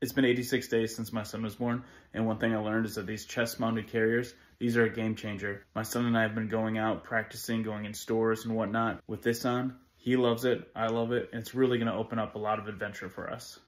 It's been 86 days since my son was born, and one thing I learned is that these chest-mounted carriers, these are a game changer. My son and I have been going out, practicing, going in stores and whatnot with this on. He loves it, I love it, and it's really gonna open up a lot of adventure for us.